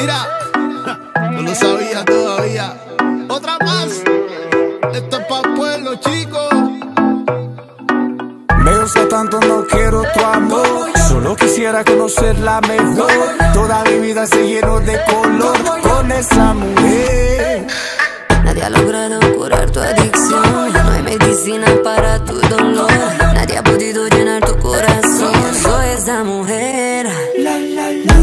Mira, no lo sabía todavía. Otra más. Esto es para pueblo, chicos. Me gusta tanto, no quiero tu amor. Solo quisiera conocerla mejor. Toda mi vida se llenó de color con esa mujer. Nadie ha logrado curar tu adicción. No hay medicina para tu dolor. Nadie ha podido llenar tu corazón. Soy esa mujer. La, la, la.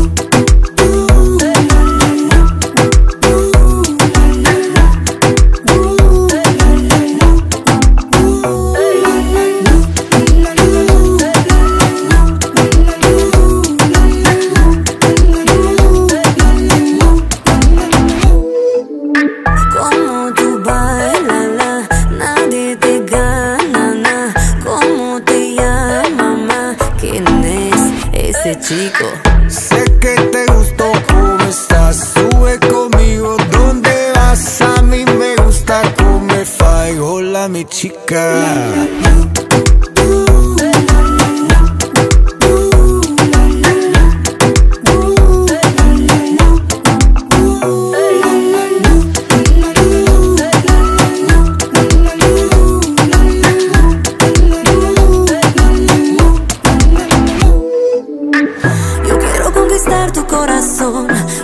Chico. Sé que te gustó cómo estás. Sube conmigo, ¿dónde vas? A mí me gusta comer fai. Hola, mi chica.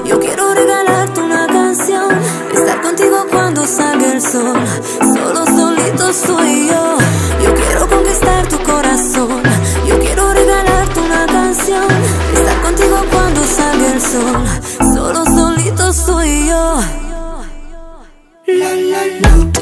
Yo quiero regalarte una canción, estar contigo cuando salga el sol. Solo solito soy yo. Yo quiero conquistar tu corazón. Yo quiero regalarte una canción, estar contigo cuando salga el sol. Solo solito soy yo. La, la, la.